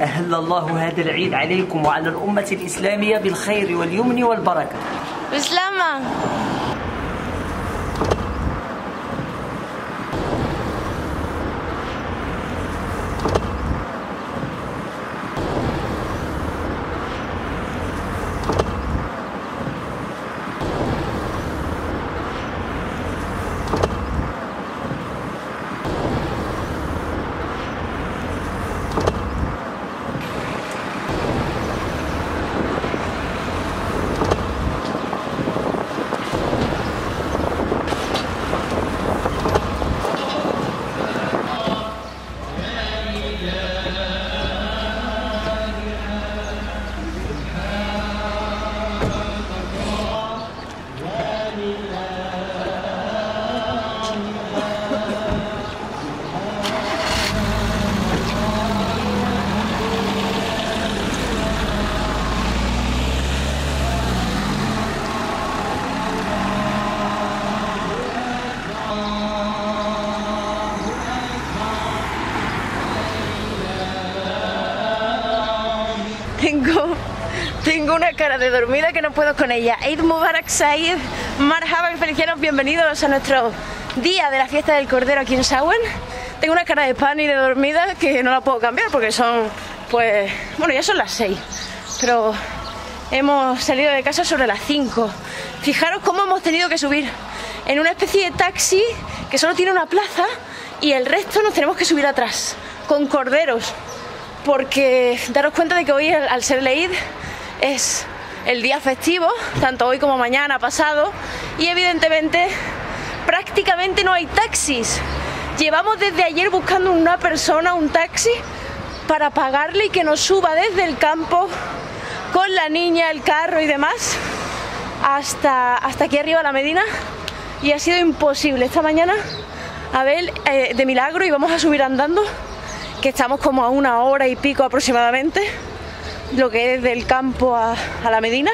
أهل الله هذا العيد عليكم وعلى الأمة الإسلامية بالخير واليمن والبركة Bislama. De dormida que no puedo con ella. Eid Mubarak Said, Marhaba y felicianos, bienvenidos a nuestro día de la fiesta del Cordero aquí en Sawen. Tengo una cara de pan y de dormida que no la puedo cambiar porque son, pues, bueno, ya son las 6, pero hemos salido de casa sobre las 5. Fijaros cómo hemos tenido que subir en una especie de taxi que solo tiene una plaza y el resto nos tenemos que subir atrás, con corderos porque daros cuenta de que hoy, al ser el Eid, es el día festivo, tanto hoy como mañana, pasado, y evidentemente prácticamente no hay taxis. Llevamos desde ayer buscando una persona, un taxi, para pagarle y que nos suba desde el campo con la niña, el carro y demás hasta, hasta aquí arriba la Medina y ha sido imposible. Esta mañana, a ver, eh, de milagro íbamos a subir andando que estamos como a una hora y pico aproximadamente, lo que es del campo a, la Medina,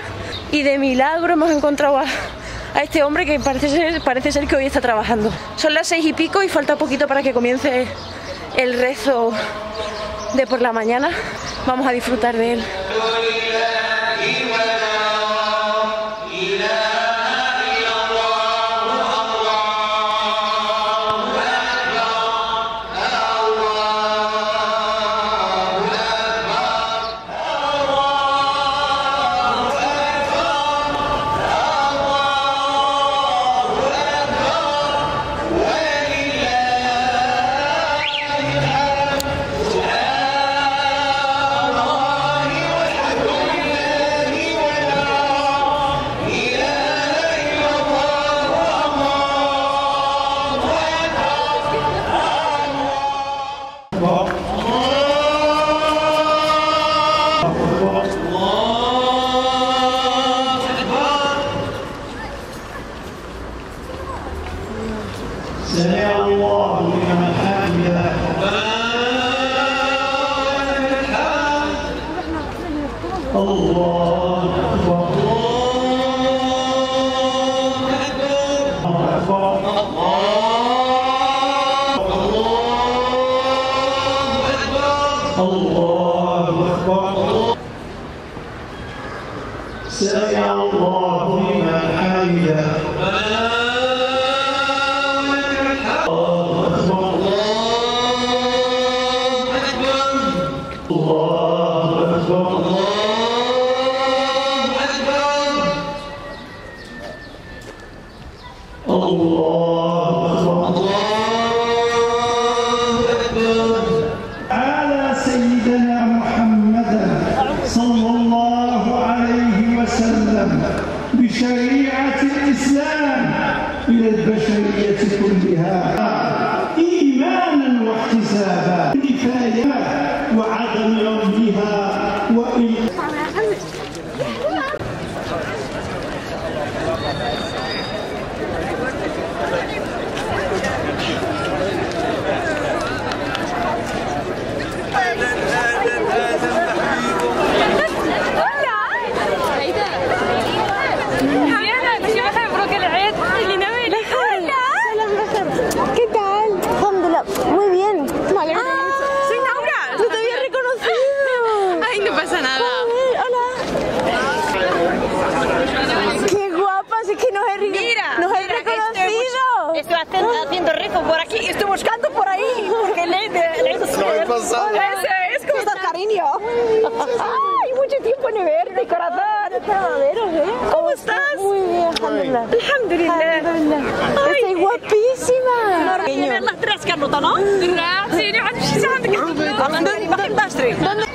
y de milagro hemos encontrado a, a este hombre que parece ser, parece ser que hoy está trabajando. Son las seis y pico y falta poquito para que comience el rezo de por la mañana. Vamos a disfrutar de él. Senhor, ¿Cómo estás? Muy bien, alhamdulillah. Alhamdulillah. alhamdulillah. Guapísima. ¿no?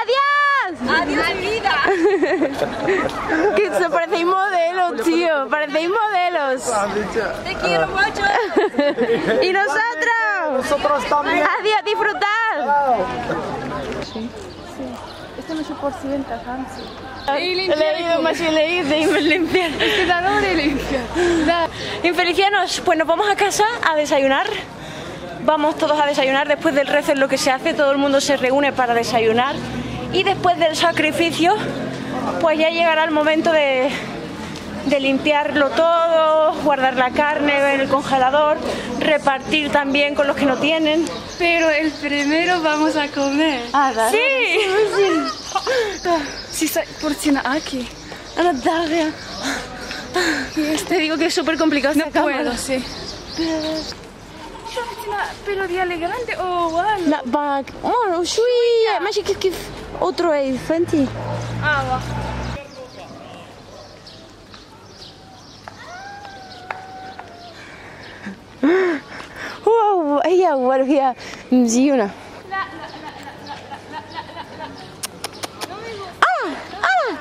¡Adiós! ¡Adiós, vida! que se parecéis modelos, tío. Parecéis modelos. Te quiero mucho. y. Nosotros también. Adiós, disfrutad. Esto no es por ciento, Hansi. He leído más y leído de limpiar. Infelicianos, pues nos vamos a casa a desayunar. Vamos todos a desayunar. Después del rezo es lo que se hace. Todo el mundo se reúne para desayunar. Y después del sacrificio, pues ya llegará el momento de, de limpiarlo todo, guardar la carne en el congelador, repartir también con los que no tienen. Pero el primero vamos a comer. Ah, dale. Sí. Sí, por aquí. Ana, dale. Pues te digo que es súper complicado. No puedo, sí. Pero diale grande o oh, La bag. Bueno, shui. Más que otro diferente. Ah, va. ماشي كيف كيف اوترو اي فهمتي اه واخ. واو هي اول هي مزيونة اه اه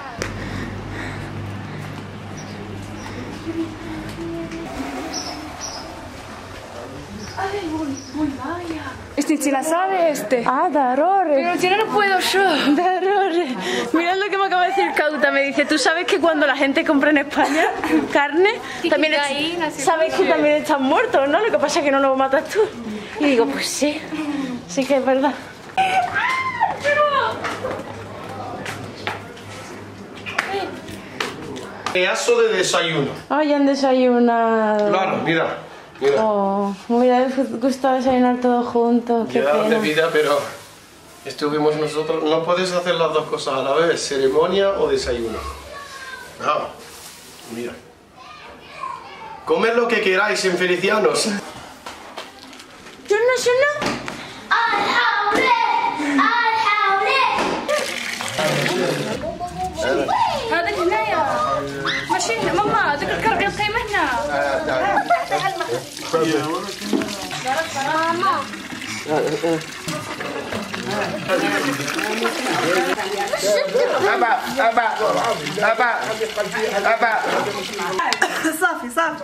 Este si la sabe este. اه ضروري Pero si no, no puedo yo. ضروري Mirad lo que me acaba de decir Cauta me dice tú sabes que cuando la gente compra en España carne también queda es- ahí, no sé sabes que también están muertos ¿no? lo que pasa es que no lo matas tú y digo pues sí sí que es verdad Pedazo de desayuno. Ay, han desayunado. Claro, mira, mira. Oh, me hubiera gustado desayunar todos juntos. Qué Ya de pena. vida, pero estuvimos nosotros. No puedes hacer las dos cosas a la vez, ceremonia o desayuno. Ah, mira. Comed lo que queráis en Felicianos. شنو شنو؟ هنايا. ماشي القيمه هنا أبا أبا أبا أبا صافي صافي.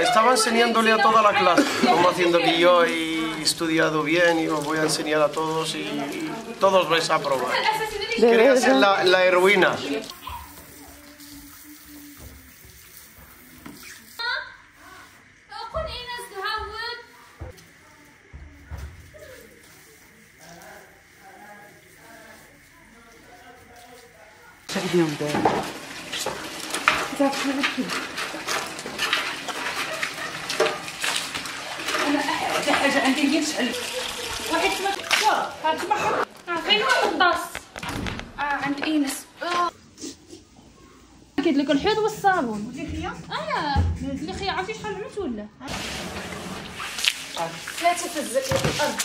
Estaba enseñándole a toda la clase cómo haciendo que yo he estudiado bien y os voy a enseñar a todos y, todos vais a aprobar. Quería ser la, la heroína. اليوم دابا. دابا شحال الكيلو أنا أحلى حاجة عندي آه عند إينس. والصابون. آه. عرفتي شحال عملت ولا ثلاثة في الزكاه الأرض.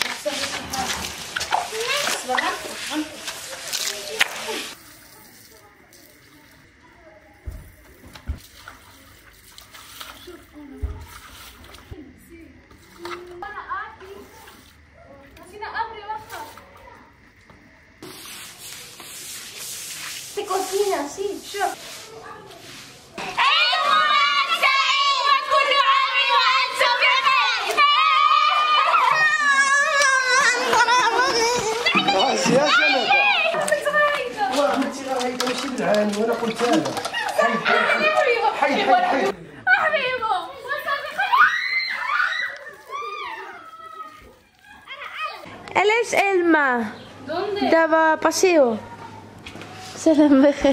Daba paseo. Se le enveje.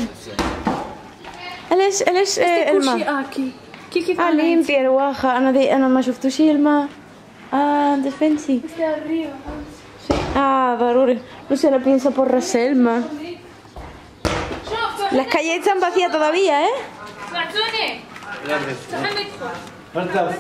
Él es, él es eh, Elma. aquí كيف اه limpia الواخة انا دي انا ما شفتوش الماء اه انت فنسي Sí. Ah, ضروري Luciana piensa por Selma Las calles están vacías todavía, ¿eh? سمعتوني تعال ندخل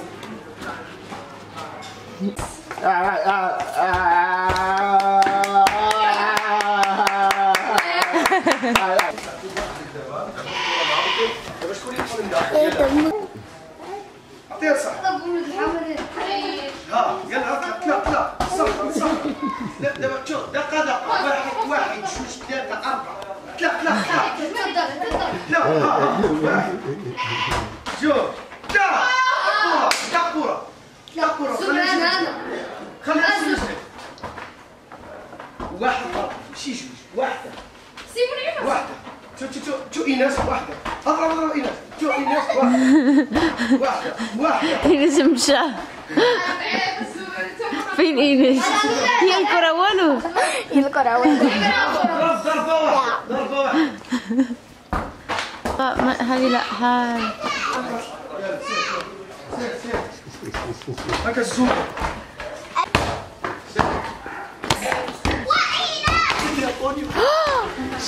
اعطيها صح ها يلا اطلع اطلع صح صح شوف دقه دقه واحد واحد جوج ثلاثة اربعه اطلع اطلع اطلع لا ها واحد شوف لا كورة لا كورة لا كورة خليها خليها واحد ماشي جوج واحدة شو شو شو ايناس واحدة؟ اضرب أضرب ايناس شو ايناس واحدة؟ واحدة. واحدة ايناس مشى فين ايناس هي الكره والو هي الكره آه، والو هذه لا هاي. هكا الزوم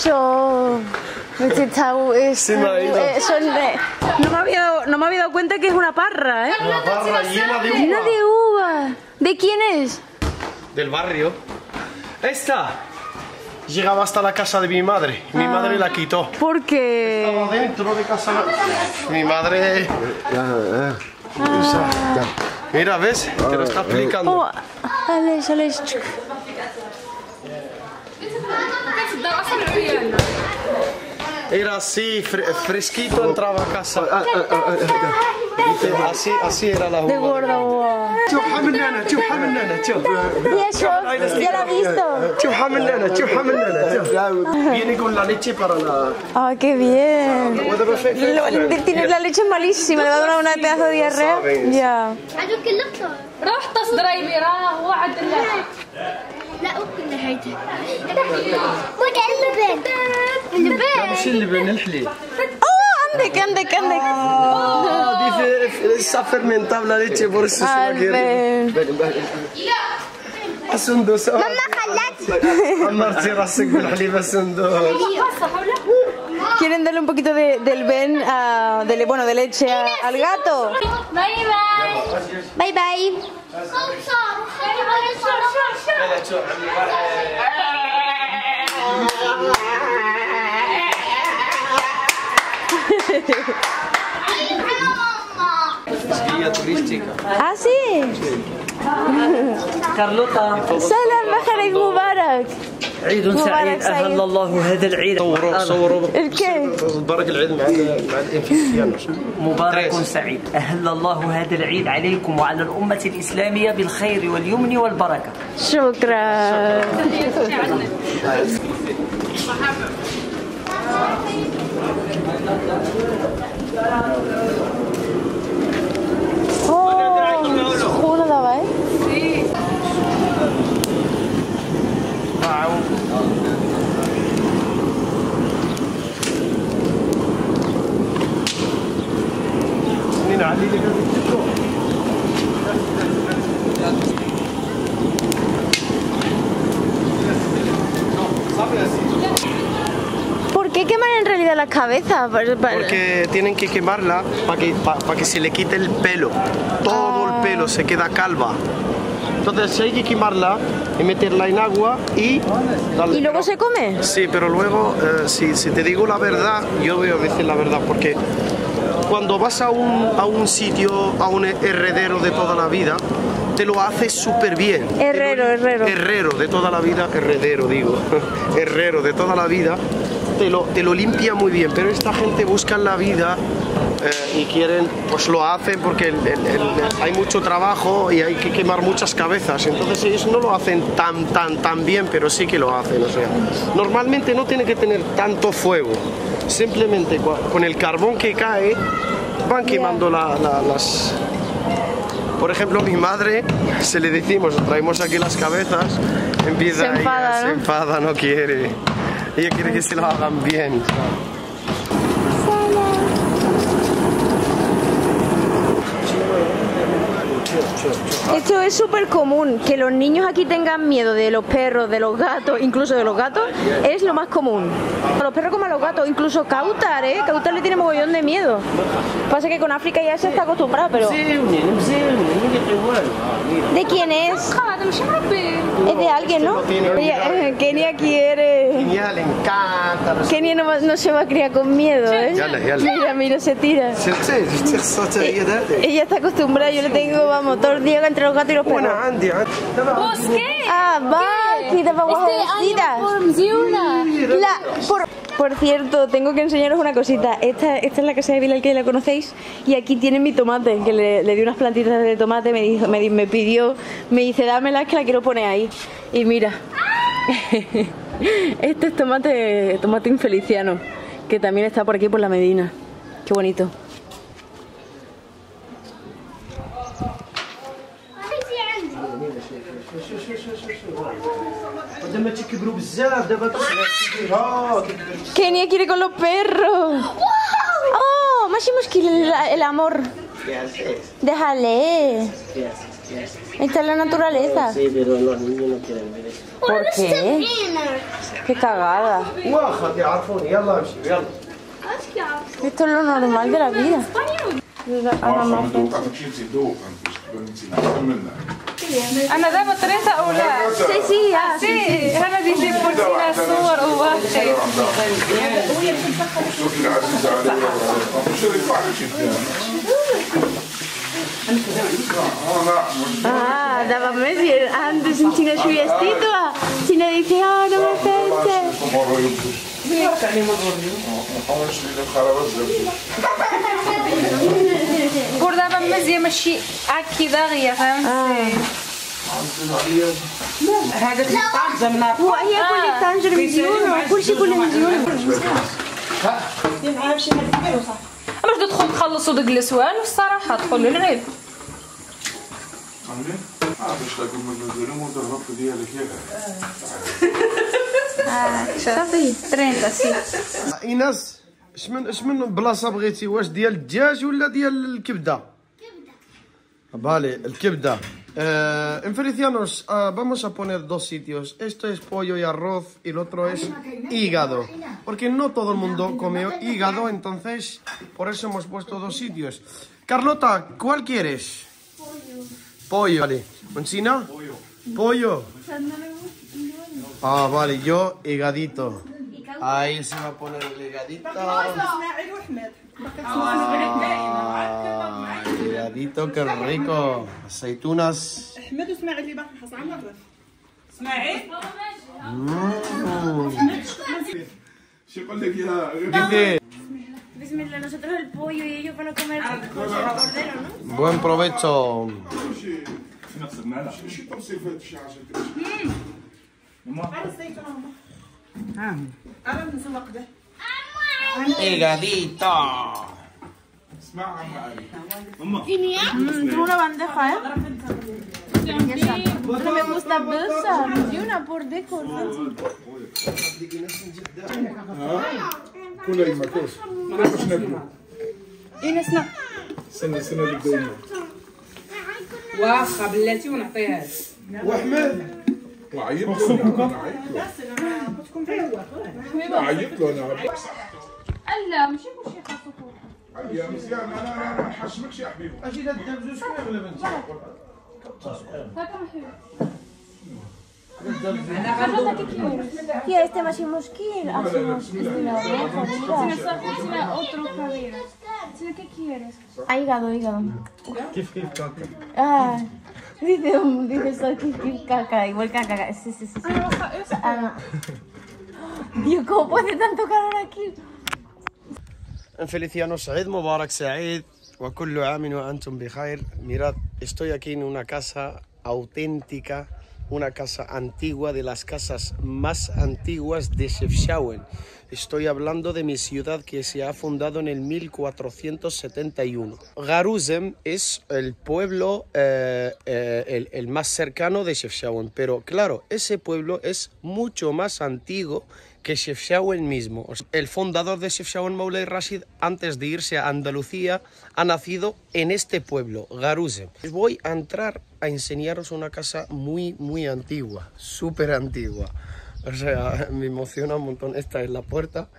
شوف es Se me ha ido. eh, son, eh, no me había dado, no me había dado cuenta que es una parra, ¿eh? Una barra llena de Llena uva. de uva. ¿De quién es? Del barrio. Esta llegaba hasta la casa de mi madre. Mi madre la quitó. Porque Estaba dentro de casa. Mi madre. Mira, ¿ves? Te lo está explicando. oh, Alex, Alex. Era así, fre- fresquito entraba a casa. Así, así era la De uva. gorda uva. شوفها من هنا شوفها من هنا شوف Y eso, ya la he visto. شوفها من هنا شوفها من هنا شوف viene con la leche para la Ah, qué bien. ودابا في- في- Lo- Tiene la leche malísima, le va a dar una pedazo de diarrea. Ya. عدوك اللقطة روح تصدري راه وعد الله لا اكل نهايته اللبن اللبن مش اللبن الحليب. عندك عندك عندك. آه، دي سافر من طاولة ليتي بورس السندوس ماما خلاتي عمرتي راسك بالحليب السندوس ¿Quieren darle un poquito de, del Ben, a, de, bueno, de leche al gato? Bye bye. Bye bye. turística. ¿Ah, sí? Carlota. Salam Mubarak. عيد مبارك سعيد. أهل الله هذا العيد. صوروا صوروا. الكيف؟ بارك العيد مع مع مبارك. سعيد. أهل الله هذا العيد عليكم وعلى الأمة الإسلامية بالخير واليمن والبركة. شكرا. دابا cabeza? Porque tienen que quemarla para que, para que se le quite el pelo. Todo el pelo se queda calva. Entonces hay que quemarla y meterla en agua y darle- ¿Y luego se come? Sí, pero luego, eh, si, si te digo la verdad, yo voy a decir la verdad, porque cuando vas a un, a un sitio, a un heredero de toda la vida, te lo hace súper bien. Herrero, herrero. Herrero de toda la vida, heredero digo, herrero de toda la vida, te lo, te lo limpia muy bien, pero esta gente busca la vida eh, y quieren, pues lo hacen porque el- el- el- hay mucho trabajo y hay que quemar muchas cabezas, entonces ellos no lo hacen tan, tan, tan bien, pero sí que lo hacen, o sea, normalmente no tiene que tener tanto fuego, simplemente con el carbón que cae van quemando la- la- las... Por ejemplo, mi madre, se le decimos, traemos aquí las cabezas, empieza Se enfada, se ¿no? enfada, no quiere. Ella quiere que se lo hagan bien. Esto es súper común, que los niños aquí tengan miedo de los perros, de los gatos, incluso de los gatos, es lo más común. A los perros como a los gatos, incluso Cautar, ¿eh? Cautar le tiene mogollón de miedo. Pasa que con África ya se está acostumbrado, pero... ¿De quién es? Es de alguien, ¿no? Eh, Kenia quiere... Kenia le encanta. Kenia no, no, se va a criar con miedo, ¿eh? Mira, mira, se tira. Ella está acostumbrada, yo le tengo, vamos, todo diga entre los gatos y los perros. Una andia. ¿Vos qué? Ah, va, aquí te vamos a por... Por cierto, tengo que enseñaros una cosita. Esta, esta es la casa de Bilal que ya la conocéis y aquí tienen mi tomate, que le, le di unas plantitas de tomate, me, dijo, me, me pidió, me dice dámela que la quiero poner ahí. Y mira, este es tomate, tomate infeliciano, que también está por aquí por la Medina. Qué bonito. لما تكبروا بزاف دابا تصغر ها Kenia quiere con los perros. Oh, más el, el amor. Déjale. Esta es la naturaleza. Sí, pero los niños no quieren ver eso. ¿Por qué? Qué cagada. واخا يعرفوني يلا امشي يلا Esto es lo normal de la vida. أنا دابا طريقة أو لا؟ سي سي آه، سي أنا دي جيب كرسينا الصور هو خير شوف العزيز عليا شو يرفع Ah, dava mesi antes in Cina sui vestito, Cina di che ho una festa. مزيه ماشي هكي باغية فهمتي آه. هذاك الطنجره من هو هي كل طنجره مزيون وكلشي كله مزيون ها معاها بشي حاجة كبيره وصافي باش تدخل تخلصوا داك الاسوان والصراحه دخلوا العيب صافي. ترينتا سي آه، إيناس شمن شمن بلاصة بغيتي؟ واش ديال الدجاج ولا ديال الكبدة؟ Vale, el kibda. Eh, en Felicianos ah, vamos a poner dos sitios. Esto es pollo y arroz y el otro es hígado. Porque no todo el mundo come hígado, entonces por eso hemos puesto dos sitios. Carlota, ¿cuál quieres? Pollo. Pollo, vale. ¿Monsina? Pollo. Pollo. Ah, vale, yo higadito. Ahí se va a poner el higadito. Ah, cuidadito, qué rico. Aceitunas. Dice. Mm. Nosotros el pollo y ellos van a comer el cordero, ¿no? Buen provecho. Ah. Hígadito. اسمع عم علي Tengo una bandeja, ¿eh? No me gusta bolsa. Y una por deco. كل اي مكوس باش Y una snack. سنه سنه اللي بداو واخا بلاتي ونعطيها واحمد وعيط له أنا عيط له أنا لا ماشي كلشي خاصو يا مزيان انا انا ما نحشمكش يا حبيبي اجي ندبزو شويه ولا بنتي هكا محلول Tía, este más y mosquil. Hacemos Tiene sal- tiene otro cabello. Tiene ¿Qué quieres? Ah, hígado, hígado. كيف كيف كاكا Ah, dice, dice esto que que caca, igual caca. Sí, sí, sí. sí. Ah, no. Dios, ¿cómo puede tanto calor aquí? Felicianos Said Mubarak Said, Mirad, estoy aquí en una casa auténtica, una casa antigua, de las casas más antiguas de Chefchaouen. Estoy hablando de mi ciudad que se ha fundado en el 1471. Garuzem es el pueblo eh, eh, el, el, más cercano de Chefchaouen, pero claro, ese pueblo es mucho más antiguo que Chefchaouen mismo. El fundador de Chefchaouen, Moulay Rashid, antes de irse a Andalucía, ha nacido en este pueblo, Garuzem. Voy a entrar a enseñaros una casa muy, muy antigua, súper antigua. O sea, me emociona un montón. Esta es la puerta.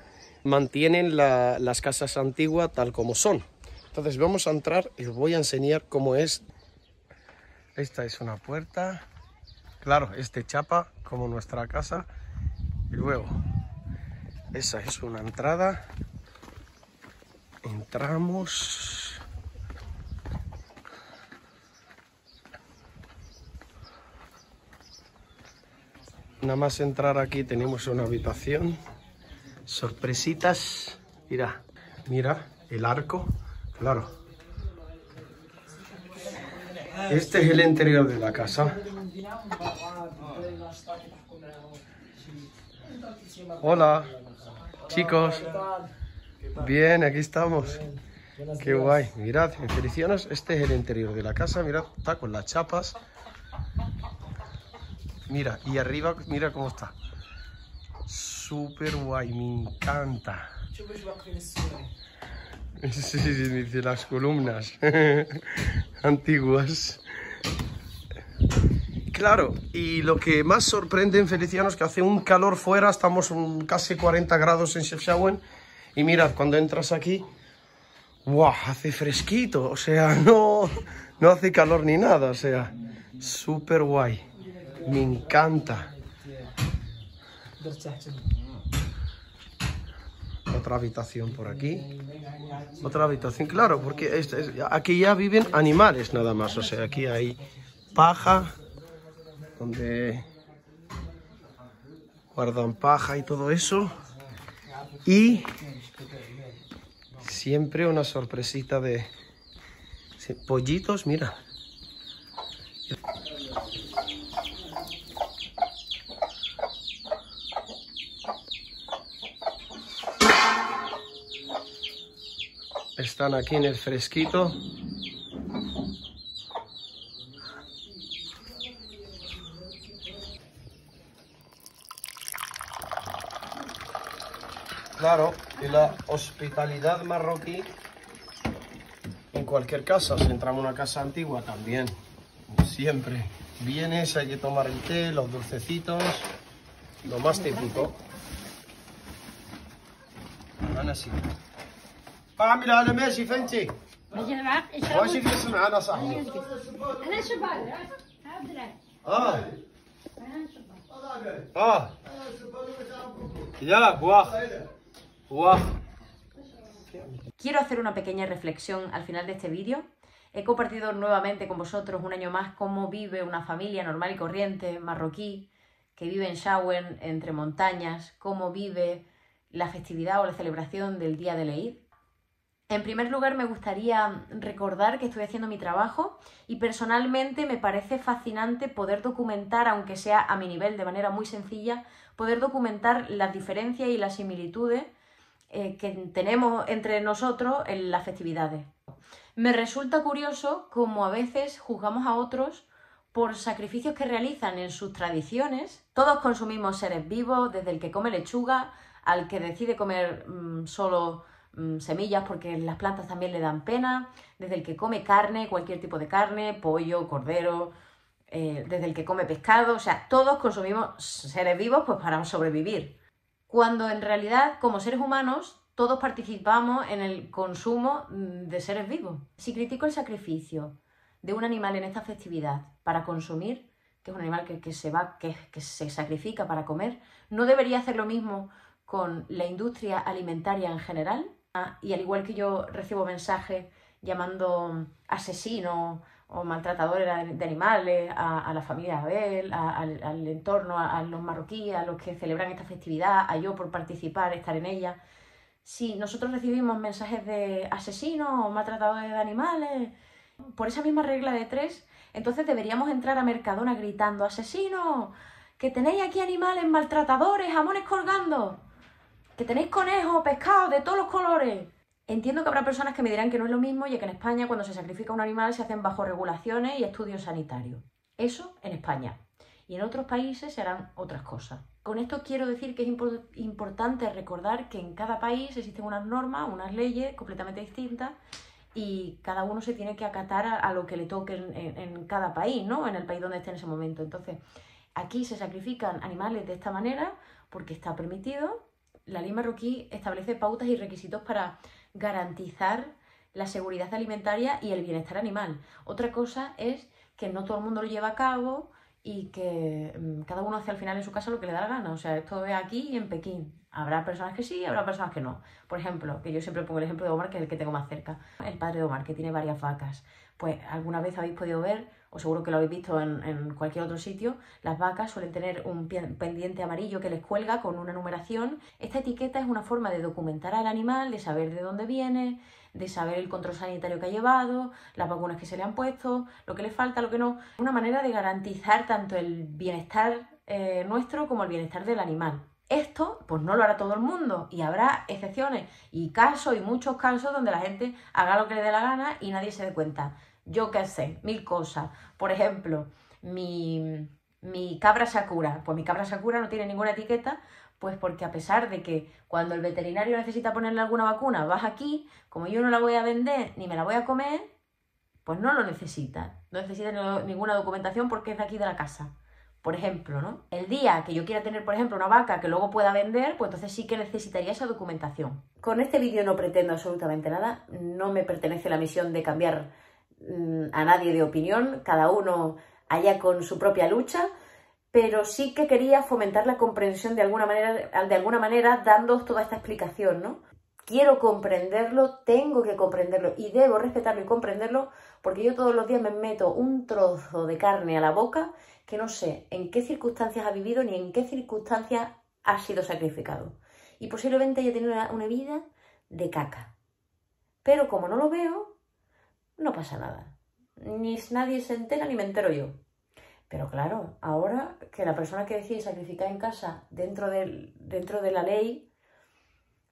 Mantienen la- las casas antiguas tal como son. Entonces vamos a entrar y os voy a enseñar cómo es. Esta es una puerta. Claro, este chapa como nuestra casa. Y luego, esa es una entrada. Entramos. Nada más entrar aquí tenemos una habitación. Sorpresitas. Mira, mira el arco. Claro. Este es el interior de la casa. Hola, chicos. Bien, aquí estamos. Qué guay. Mirad, en Felicianos, este es el interior de la casa. Mirad, está con las chapas. Mira, y arriba, mira cómo está. Súper guay, me encanta. Sí, sí, sí, dice las columnas antiguas. Claro, y lo que más sorprende en Feliciano es que hace un calor fuera, estamos casi 40 grados en Chefchaouen, y mirad, cuando entras aquí. Hace fresquito, o sea, no, no hace calor ni nada, o sea, súper guay. Me encanta. Otra habitación por aquí. Otra habitación, claro, porque aquí ya viven animales nada más. O sea, aquí hay paja, donde guardan paja y todo eso. Y siempre una sorpresita de pollitos, mira. Están aquí en el fresquito. Claro, y la hospitalidad marroquí en cualquier casa, si entramos a una casa antigua también, siempre. Vienes, hay que tomar el té, los dulcecitos, lo más típico. أنا سيدي أعمل على ماشي فهمتي واش يجلس معنا صاحبي انا شباب اه اه يا واخ Wow. Quiero hacer una pequeña reflexión al final de este vídeo. He compartido nuevamente con vosotros un año más cómo vive una familia normal y corriente marroquí que vive en Shawen, entre montañas, cómo vive la festividad o la celebración del Día de Leid. En primer lugar, me gustaría recordar que estoy haciendo mi trabajo y personalmente me parece fascinante poder documentar, aunque sea a mi nivel de manera muy sencilla, poder documentar las diferencias y las similitudes eh, que tenemos entre nosotros en las festividades. Me resulta curioso cómo a veces juzgamos a otros por sacrificios que realizan en sus tradiciones. Todos consumimos seres vivos, desde el que come lechuga al que decide comer mm, solo mm, semillas porque las plantas también le dan pena, desde el que come carne, cualquier tipo de carne, pollo, cordero, eh, desde el que come pescado, o sea, todos consumimos seres vivos pues para sobrevivir. Cuando en realidad, como seres humanos, todos participamos en el consumo de seres vivos. Si critico el sacrificio de un animal en esta festividad para consumir, que es un animal que, se va, que, se sacrifica para comer, ¿no debería hacer lo mismo con la industria alimentaria en general? Ah, y al igual que yo recibo mensajes llamando asesinos o maltratadores de, animales a, a la familia Abel, a- al, entorno, a, a los marroquíes, a los que celebran esta festividad, a yo por participar, estar en ella. Si nosotros recibimos mensajes de asesinos o maltratadores de animales, por esa misma regla de tres, Entonces deberíamos entrar a Mercadona gritando, asesinos, que tenéis aquí animales maltratadores, jamones colgando, que tenéis conejos, pescados de todos los colores. Entiendo que habrá personas que me dirán que no es lo mismo y que en España cuando se sacrifica un animal se hacen bajo regulaciones y estudios sanitarios. Eso en España. Y en otros países se harán otras cosas. Con esto quiero decir que es importante recordar que en cada país existen unas normas, unas leyes completamente distintas y cada uno se tiene que acatar a, lo que le toque en, en, cada país, ¿no? En el país donde esté en ese momento. Entonces, aquí se sacrifican animales de esta manera porque está permitido. La ley marroquí establece pautas y requisitos para garantizar la seguridad alimentaria y el bienestar animal. Otra cosa es que no todo el mundo lo lleva a cabo y que mm, cada uno hace al final en su casa lo que le da la gana. O sea, esto es aquí y en Pekín. Habrá personas que sí, habrá personas que no. Por ejemplo, que yo siempre pongo el ejemplo de Omar, que es el que tengo más cerca. El padre de Omar, que tiene varias vacas. Pues alguna vez habéis podido ver, o seguro que lo habéis visto en, en cualquier otro sitio, las vacas suelen tener un pendiente amarillo que les cuelga con una numeración. Esta etiqueta es una forma de documentar al animal, de saber de dónde viene, de saber el control sanitario que ha llevado, las vacunas que se le han puesto, lo que le falta, lo que no. Una manera de garantizar tanto el bienestar eh, nuestro como el bienestar del animal. Esto, pues no lo hará todo el mundo y habrá excepciones y casos y muchos casos donde la gente haga lo que le dé la gana y nadie se dé cuenta. Yo qué sé, mil cosas. Por ejemplo, mi, mi cabra Sakura. Pues mi cabra Sakura no tiene ninguna etiqueta pues porque a pesar de que cuando el veterinario necesita ponerle alguna vacuna, vas aquí, como yo no la voy a vender ni me la voy a comer, pues no lo necesita. No necesita ninguna documentación porque es de aquí de la casa. Por ejemplo, ¿no? El día que yo quiera tener, por ejemplo, una vaca que luego pueda vender, pues entonces sí que necesitaría esa documentación. Con este vídeo no pretendo absolutamente nada. No me pertenece la misión de cambiar mm, a nadie de opinión. Cada uno allá con su propia lucha pero sí que quería fomentar la comprensión de alguna manera, de alguna manera dando toda esta explicación, ¿no? Quiero comprenderlo, tengo que comprenderlo y debo respetarlo y comprenderlo porque yo todos los días me meto un trozo de carne a la boca que no sé en qué circunstancias ha vivido ni en qué circunstancias ha sido sacrificado. Y posiblemente haya tenido una, vida de caca. Pero como no lo veo, no pasa nada. Ni nadie se entera ni me entero yo. Pero claro, ahora que la persona que decide sacrificar en casa dentro, dentro de la ley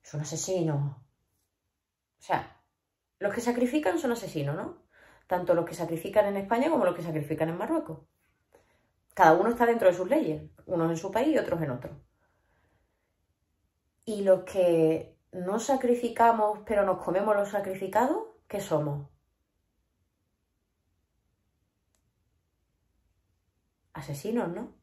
es un asesino. O sea, los que sacrifican son asesinos, ¿no? Tanto los que sacrifican en España como los que sacrifican en Marruecos. Cada uno está dentro de sus leyes, unos en su país y otros en otro. Y los que no sacrificamos pero nos comemos los sacrificados, ¿qué somos? asesinos, ¿no?